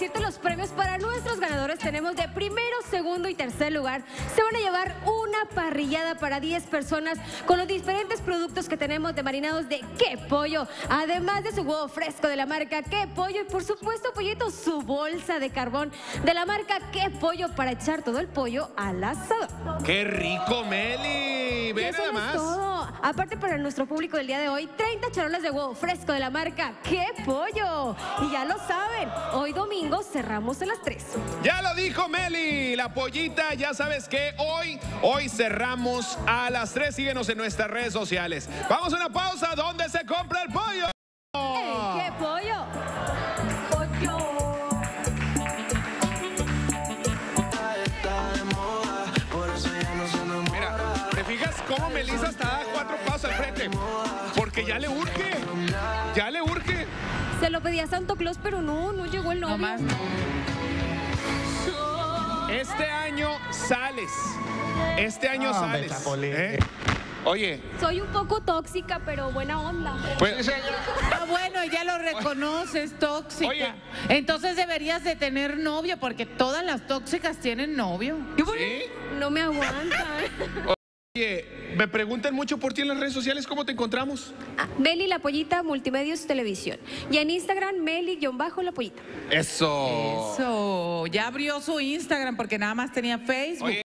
decirte los premios para nuestros ganadores. Tenemos de primero, segundo y tercer lugar. Se van a llevar una parrillada para 10 personas con los diferentes productos que tenemos de marinados de Qué Pollo. Además de su huevo fresco de la marca Qué Pollo y por supuesto, pollito, su bolsa de carbón de la marca Qué Pollo para echar todo el pollo al asado. ¡Qué rico, Meli! Ve nada más. Aparte para nuestro público del día de hoy, 30 charolas de huevo fresco de la marca ¡Qué Pollo! Y ya lo saben, hoy domingo cerramos a las 3. Ya lo dijo Meli, la pollita, ya sabes que hoy, hoy cerramos a las 3. Síguenos en nuestras redes sociales. Vamos a una pausa donde se compra el pollo. ¡Ey, ¡Qué pollo! ¡Pollo! Mira, ¿te fijas cómo Melissa está Porque ya le urge, ya le urge. Se lo pedía Santo Claus, pero no, no llegó el novio. Nomás. Este año sales, este año No, sales. ¿eh? Oye, Soy un poco tóxica, pero buena onda. pues... Ah, bueno, ya lo reconoces, tóxica. Oye. Entonces deberías de tener novio, porque todas las tóxicas tienen novio. ¿Sí? No me aguanta. Oye, me preguntan mucho por ti en las redes sociales, ¿cómo te encontramos? Ah, Meli La Pollita, Multimedios Televisión. Y en Instagram, Meli-La Pollita. Eso. Eso, ya abrió su Instagram porque nada más tenía Facebook. Oye,